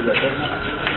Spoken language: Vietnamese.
Gracias.